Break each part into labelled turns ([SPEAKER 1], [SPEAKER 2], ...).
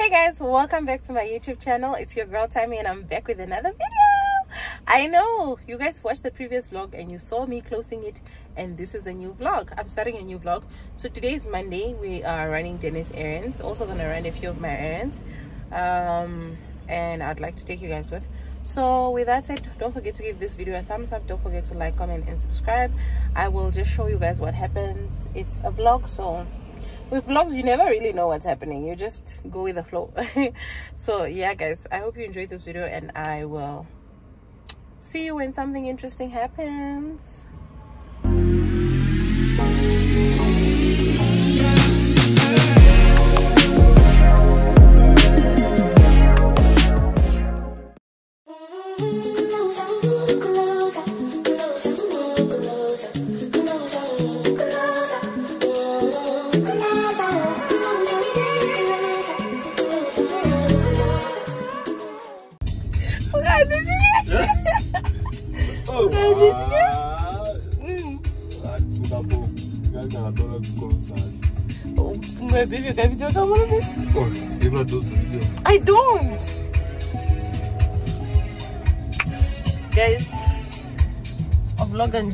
[SPEAKER 1] hey guys welcome back to my youtube channel. It's your girl Taimi and i'm back with another video. I know you guys watched the previous vlog and you saw me closing it and this is a new vlog. I'm starting a new vlog. So today is monday. We are running dennis errands. Also gonna run a few of my errands. Um and i'd like to take you guys with. So with that said don't forget to give this video a thumbs up. Don't forget to like comment and subscribe. I will just show you guys what happens. It's a vlog so with vlogs you never really know what's happening. You just go with the flow. So yeah guys i hope you enjoyed this video and i will see you when something interesting happens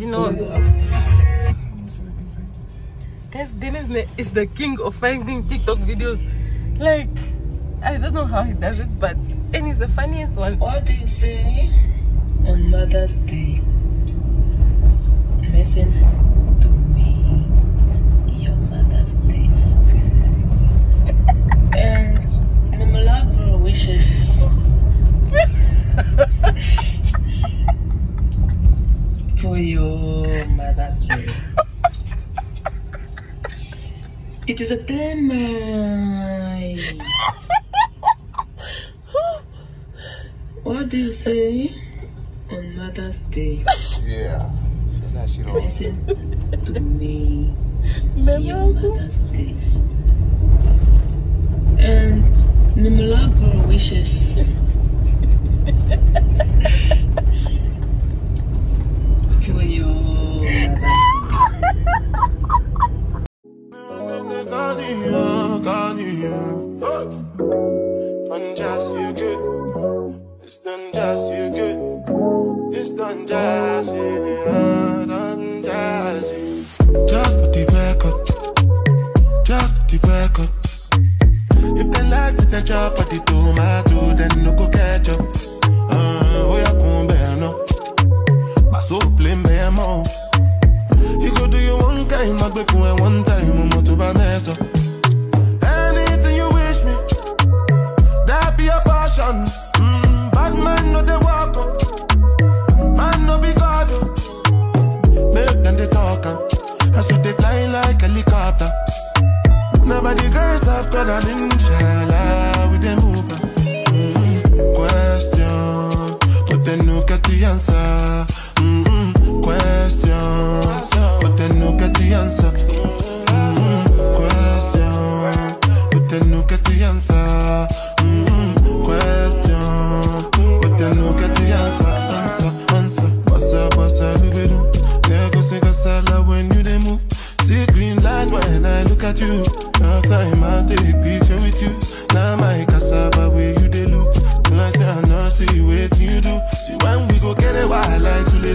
[SPEAKER 1] you know,
[SPEAKER 2] Let me see if I can find
[SPEAKER 1] guys, Dennis is the king of finding TikTok videos. Like, I don't know how he does it, but and he's the funniest one.
[SPEAKER 3] What do you say on Mother's Day? Listen to me. Your Mother's Day. and memorable wishes It is a time, my. Uh, what do you say on Mother's Day?
[SPEAKER 2] it. Yeah. Say that shit off.
[SPEAKER 3] Listen to me. Your Mother's Day. And memorable wishes
[SPEAKER 4] a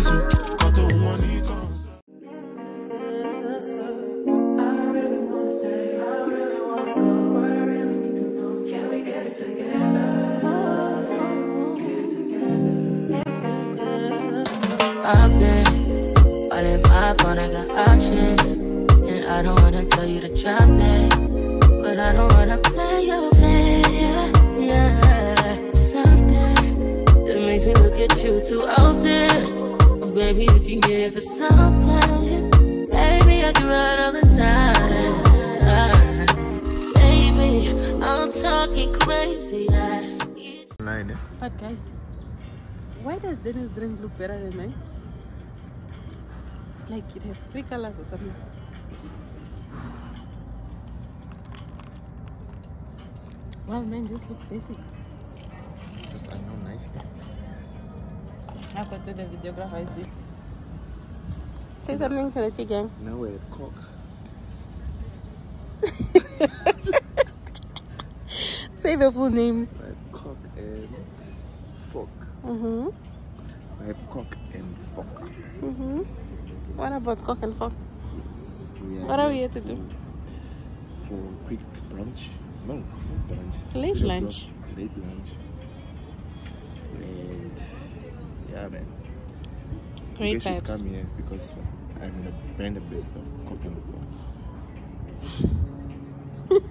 [SPEAKER 4] like But
[SPEAKER 1] guys, why does Dennis drink look better than mine? Like it has three colors or something. Well, man, this looks basic.
[SPEAKER 2] Because I know niceness.
[SPEAKER 1] I've got to the videographer is doing. Say something to the tea gang.
[SPEAKER 2] Now we're at cock.
[SPEAKER 1] Say the full name.
[SPEAKER 2] Cock and fork.
[SPEAKER 1] Mm-hmm.
[SPEAKER 2] Cock and fork.
[SPEAKER 1] Mm-hmm. What about cock and fork?
[SPEAKER 2] We
[SPEAKER 1] What are we
[SPEAKER 2] here
[SPEAKER 1] to do?
[SPEAKER 2] For quick brunch. No, brunch.
[SPEAKER 1] Late
[SPEAKER 2] three
[SPEAKER 1] lunch.
[SPEAKER 2] o'clock. Late lunch. And yeah, man. You
[SPEAKER 1] Great
[SPEAKER 2] should
[SPEAKER 1] vibes.
[SPEAKER 2] come here because I'm in a brand ambassador of cock and.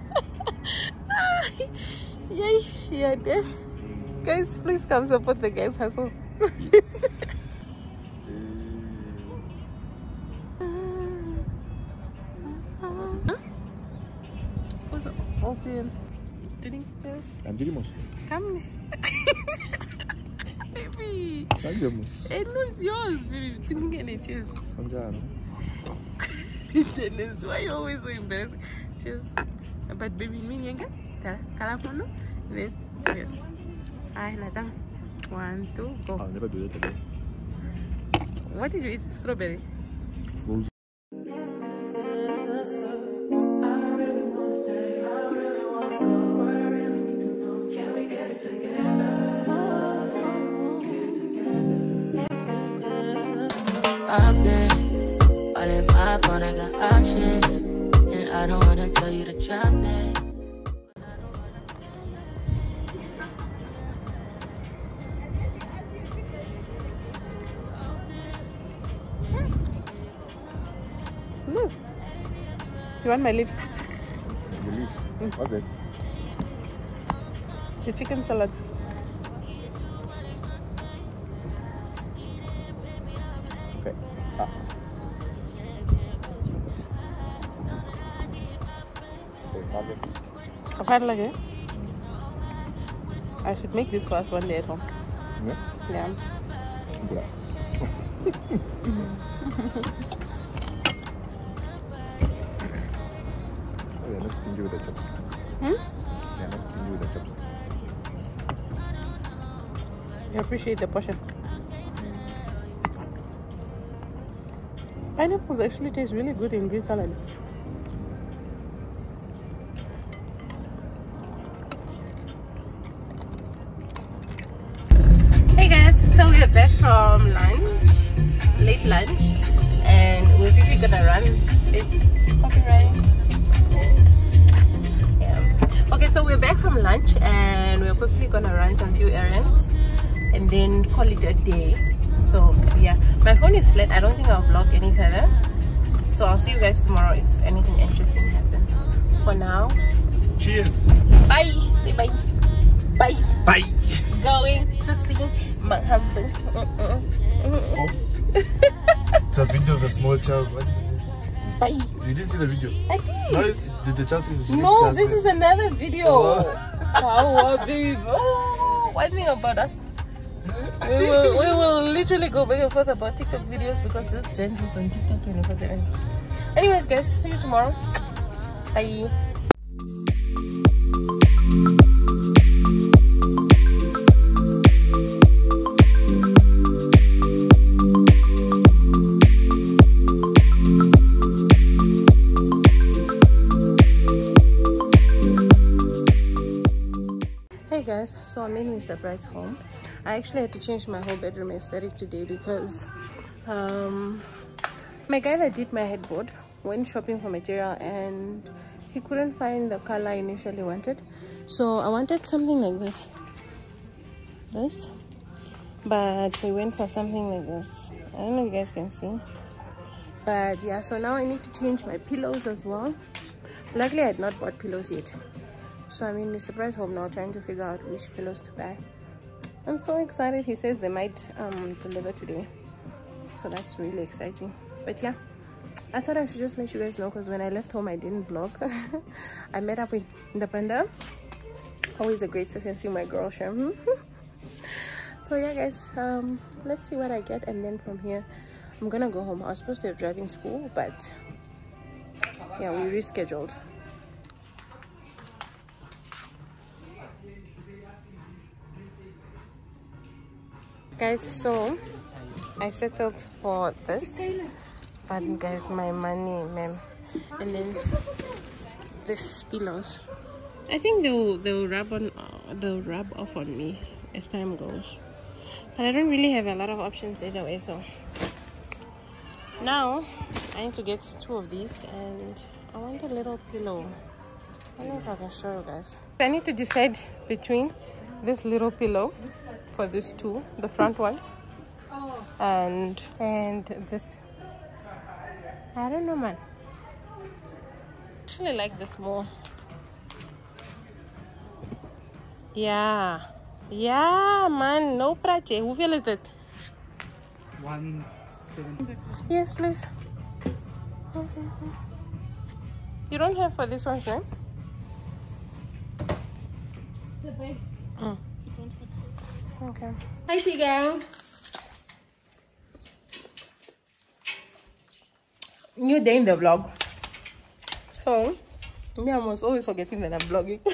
[SPEAKER 1] Yay, yeah, there. Guys, please come support the guys hustle. Up? Open. Didn't just
[SPEAKER 2] Andirimos.
[SPEAKER 1] come. baby.
[SPEAKER 2] Andirimos.
[SPEAKER 1] It was yours, baby. Didn't get. Cheers.
[SPEAKER 2] Sanjano.
[SPEAKER 1] Dennis, why you always so embarrassing? Cheers. But baby, me nyanga. Kalamono. Then cheers. Ay, natang. One, two, go.
[SPEAKER 2] I'll never do that again.
[SPEAKER 1] What did you eat? Strawberry.
[SPEAKER 2] Rose.
[SPEAKER 1] Want my lips?
[SPEAKER 2] The leaves. What's it?
[SPEAKER 1] The chicken salad.
[SPEAKER 2] Okay. Ah.
[SPEAKER 1] Had like it. I should make this for us one day at home.
[SPEAKER 2] Yeah?
[SPEAKER 1] Yeah.
[SPEAKER 2] Yeah, the chips.
[SPEAKER 1] Hmm?
[SPEAKER 2] Yeah, let's with the chips.
[SPEAKER 1] You appreciate the portion. Pineapples actually taste really good in green salad. Few errands and then call it a day. So yeah, my phone is flat. I don't think I'll vlog any further. So I'll see you guys tomorrow if anything interesting happens. For now,
[SPEAKER 2] Cheers.
[SPEAKER 1] bye. Say bye. Bye.
[SPEAKER 2] Bye.
[SPEAKER 1] Going to see my husband. Oh.
[SPEAKER 2] It's a video of a small child. What is it?
[SPEAKER 1] Bye.
[SPEAKER 2] You didn't see the video?
[SPEAKER 1] I
[SPEAKER 2] No,
[SPEAKER 1] did.
[SPEAKER 2] it's, did the child see
[SPEAKER 1] No, this is another video.
[SPEAKER 2] Oh.
[SPEAKER 1] Oh, babe. One thing about us. We will, we will literally go back and forth about TikTok videos because this Gen is on TikTok 24 7. Anyways, guys, see you tomorrow. Bye. Guys, so I made me a surprise home. I actually had to change my whole bedroom aesthetic today because um, my guy that did my headboard went shopping for material and he couldn't find the color I initially wanted. So I wanted something like this. This. But we went for something like this. I don't know if you guys can see. But yeah, so now I need to change my pillows as well. Luckily I had not bought pillows yet. So I'm in Mr. Price home now trying to figure out which pillows to buy. I'm so excited. He says they might um, deliver today. So that's really exciting. But yeah, I thought I should just let you guys know because when I left home I didn't vlog. I met up with the panda. Always a great seeing my girl Shem. so yeah guys, um, let's see what I get and then from here I'm gonna go home. I was supposed to have driving school but yeah we rescheduled. Guys so i settled for this but guys my money man and then this pillows I think they'll they'll rub on uh, they'll rub off on me as time goes. But I don't really have a lot of options either way, so now I need to get two of these and I want a little pillow. I don't know if I can show you guys. I need to decide between this little pillow for these two, the front ones, and and this. I don't know, man. Actually, like this more. Yeah, yeah, man. No prache. Who feel is that?
[SPEAKER 2] One seven.
[SPEAKER 1] Yes, please. You don't have for this one, right?
[SPEAKER 5] The base.
[SPEAKER 1] Mm.
[SPEAKER 5] One for two.
[SPEAKER 1] Okay. Hi, Tiga. New day in the vlog. So, me, I was always forgetting that I'm vlogging.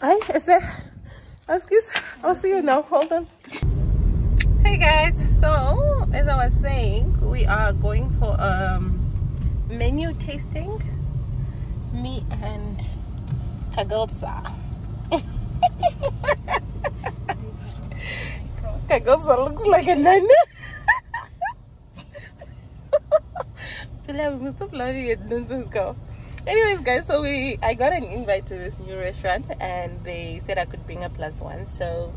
[SPEAKER 1] Hi, it's a excuse. I'll see you now. Hold on. Hey guys, so as I was saying, we are going for um menu tasting. Me and Kagotsa. Kagotsa looks like a nun. Julia, we must stop laughing at nonsense, girl. Anyways, guys, so we I got an invite to this new restaurant, and they said I could bring a plus one. So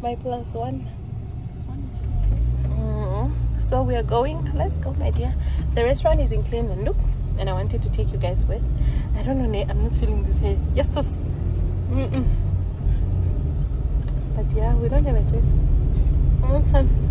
[SPEAKER 1] my plus one. Mm. So we are going. Let's go, my dear. The restaurant is in Cleveland, and I wanted to take you guys with. I don't know. I'm not feeling this here. Yes, this. Mm -mm. But yeah, we don't have a choice. It's fun.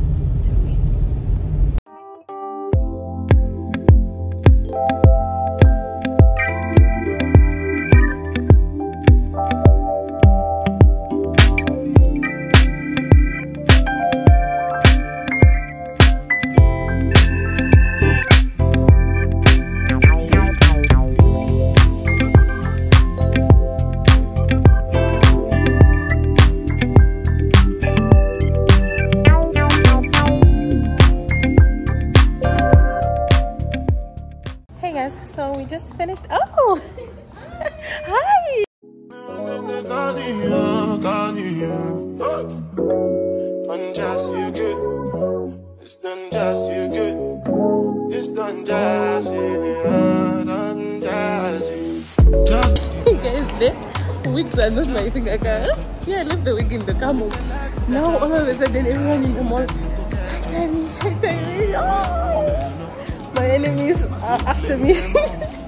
[SPEAKER 1] A sudden, everyone in the mall. My enemies are after me. Spend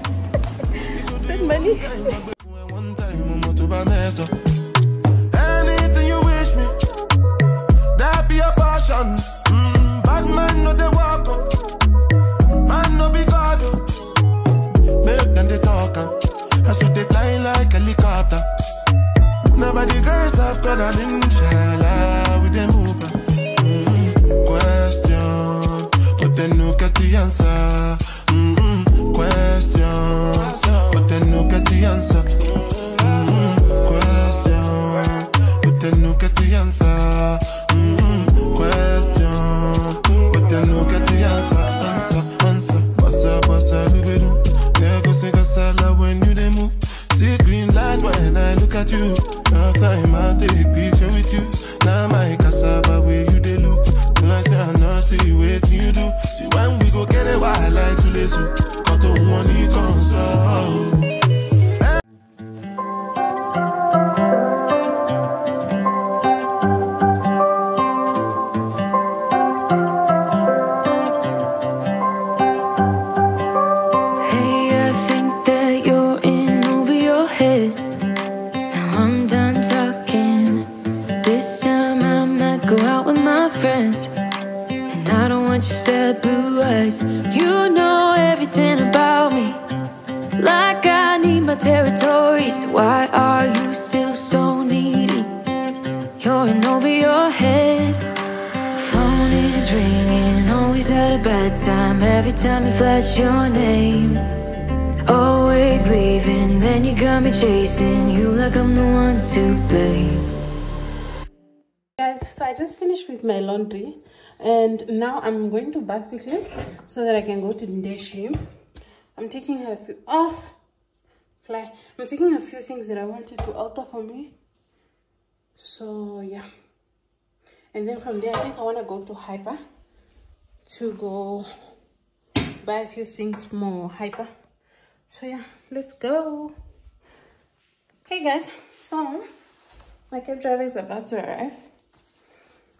[SPEAKER 1] money.
[SPEAKER 4] Anything you wish me, that be a passion. Mm, bad man no they walk up, man no be God. Make them they talk. I they fly like helicopter. Nobody girls have got an inshallah with them move. Mm, question, but they no get the answer. Mm, question, but they no get the answer. Mm,
[SPEAKER 6] Sad blue eyes. You know everything about me. Like I need my territory. So why are you still so needy? You're in over your head. Phone is ringing, always at a bad time. Every time you flash your name, always leaving. Then you got me chasing you like I'm the one to blame.
[SPEAKER 1] guys so i just finished with my laundry and now i'm going to bath quickly so that i can go to Ndeshi. I'm taking a few off. Fly. I'm taking a few things that I wanted to alter for me. So yeah. And then from there, I think I want to go to Hyper to go buy a few things more Hyper. So yeah, let's go. Hey guys, so my cab driver is about to arrive.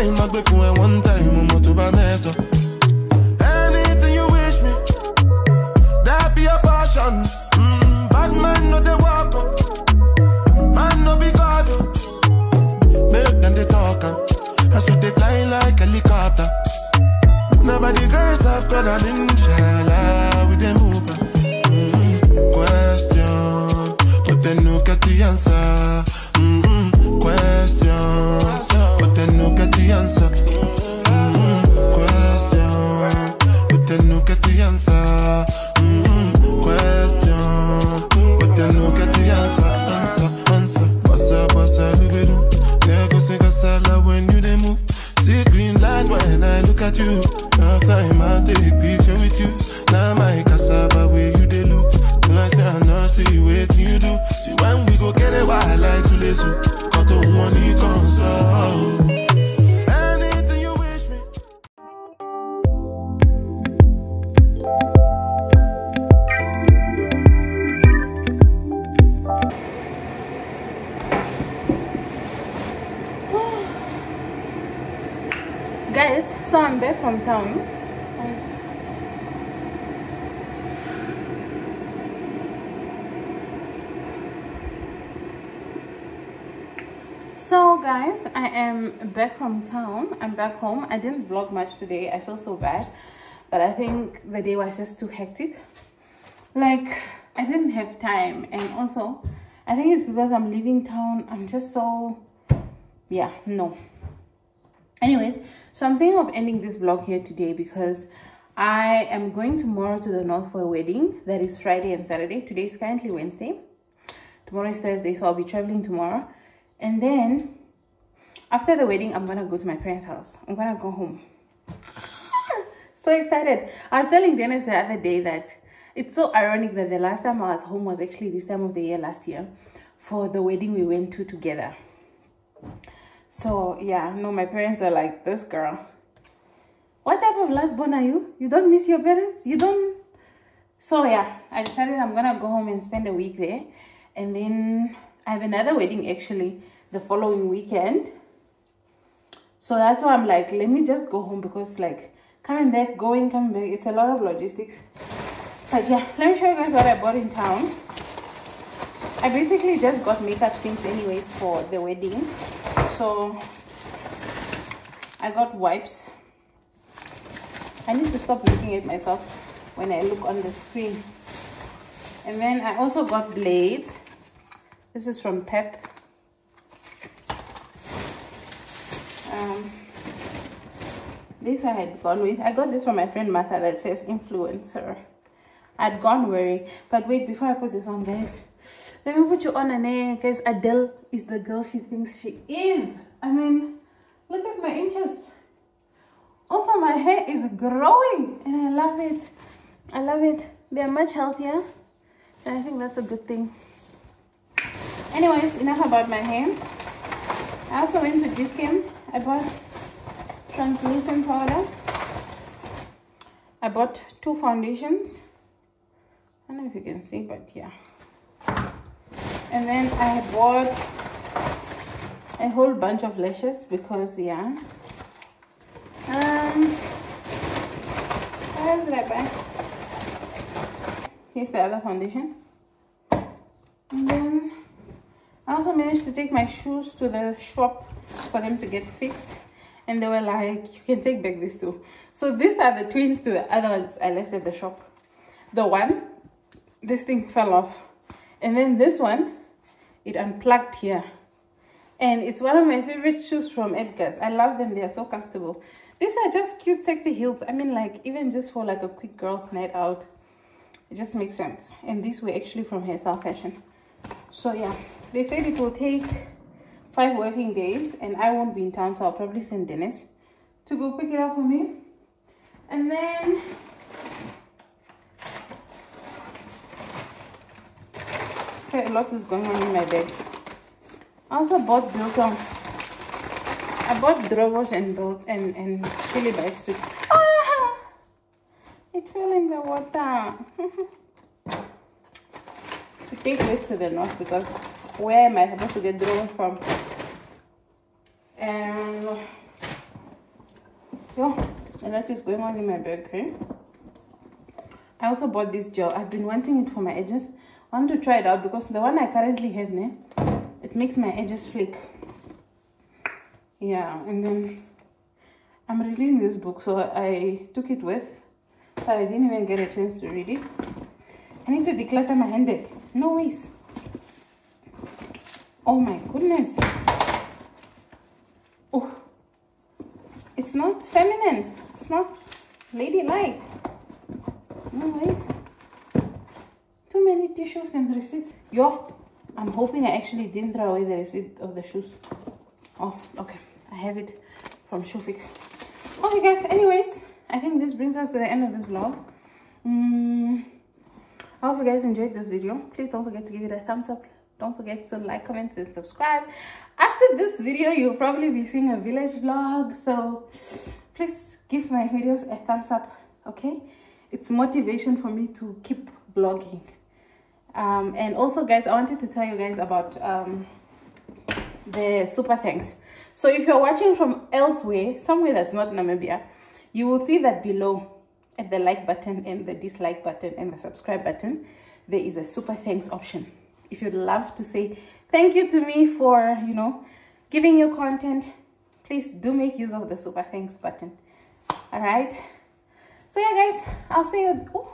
[SPEAKER 4] time, I go for one time, I'm to buy mess up. Last time I take picture with you. Now my cassava where you dey look. When I say I know see waiting you do. See when we go get it, a wild like Sulesu. Got to money console.
[SPEAKER 1] So I'm from town. So guys, I am back from town. I'm back home. I didn't vlog much today. I feel so bad. But I think the day was just too hectic. Like, I didn't have time. And also, I think it's because I'm leaving town. I'm just so... Yeah, no anyways so i'm thinking of ending this vlog here today because i am going tomorrow to the north for a wedding that is friday and saturday. Today is currently wednesday. Tomorrow is thursday so i'll be traveling tomorrow. And then after the wedding i'm gonna go to my parents house. I'm gonna go home. So excited. I was telling dennis the other day that it's so ironic that the last time i was home was actually this time of the year last year for the wedding we went to together so yeah no my parents are like this girl what type of last born are you? You don't miss your parents? You don't so yeah i decided i'm gonna go home and spend a week there. And then i have another wedding actually the following weekend. So that's why i'm like let me just go home because like coming back going coming back it's a lot of logistics. But yeah let me show you guys what i bought in town. I basically just got makeup things anyways for the wedding so I got wipes. I need to stop looking at myself when I look on the screen. And then I also got blades. This is from Pep. Um, this I had gone with. I got this from my friend Martha that says influencer. I'd gone wearing. But wait, before I put this on, guys, let me put you on an air guys adele is the girl she thinks she is. I mean look at my inches also my hair is growing and i love it. I love it. They're much healthier and i think that's a good thing. Anyways enough about my hair. I also went to Dis-Chem. i bought translucent powder. I bought two foundations. I don't know if you can see but yeah and then I bought a whole bunch of lashes because yeah. Um what did I buy here's the other foundation. And then I also managed to take my shoes to the shop for them to get fixed. And they were like you can take back these two so these are the twins to the other ones i left at the shop. The one this thing fell off. And then this one it unplugged here. And it's one of my favorite shoes from edgar's. I love them. They are so comfortable. These are just cute sexy heels. I mean like even just for like a quick girls night out it just makes sense. And these were actually from hairstyle fashion. So yeah. They said it will take five working days and i won't be in town so i'll probably send dennis to go pick it up for me. And then so a lot is going on in my bag i also bought biltong i bought droëwors and both and and chili bites too ah! it fell in the water to take this to the north because where am I supposed to get drones from? And yeah, and that is going on in my bag. Okay? I also bought this gel. I've been wanting it for my edges. I want to try it out because the one I currently have now, it makes my edges flake. Yeah, and then I'm reading this book, so I took it with, but I didn't even get a chance to read it. I need to declutter my handbag. No ways. Oh my goodness. Oh, it's not feminine. It's not ladylike. No ways. Many tissues and receipts. Yo, I'm hoping I actually didn't throw away the receipt of the shoes. Oh, okay. I have it from Shoefix. Okay, guys. Anyways, I think this brings us to the end of this vlog. Mm, I hope you guys enjoyed this video. Please don't forget to give it a thumbs up. Don't forget to like, comment, and subscribe. After this video, you'll probably be seeing a village vlog. So please give my videos a thumbs up, okay? It's motivation for me to keep vlogging. Um, and also, guys, I wanted to tell you guys about um, the super thanks. So if you're watching from elsewhere, somewhere that's not Namibia, you will see that below at the like button and the dislike button and the subscribe button, there is a super thanks option. If you'd love to say thank you to me for, you know, giving you content, please do make use of the super thanks button. All right. So yeah, guys, I'll see you. Oh,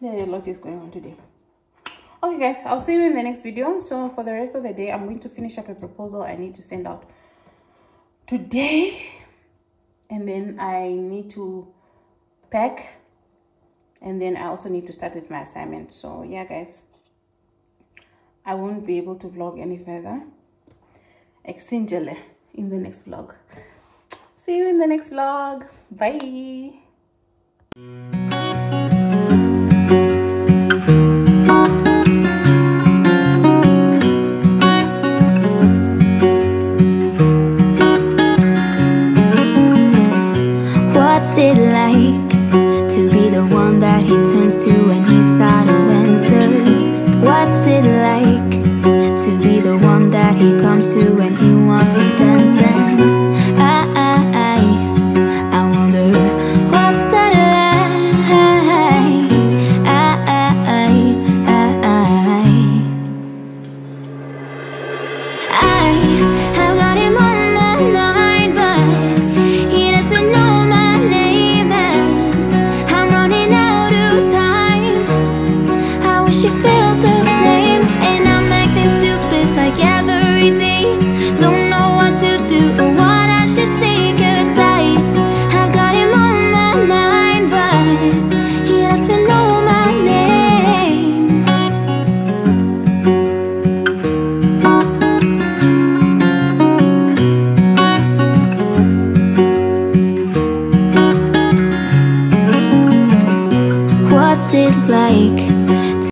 [SPEAKER 1] there a lot is going on today. Okay, guys, I'll see you in the next video. So for the rest of the day, I'm going to finish up a proposal I need to send out today. And then I need to pack. And then i also need to start with my assignment. So yeah guys. I won't be able to vlog any further. In the next vlog. See you in the next vlog. Bye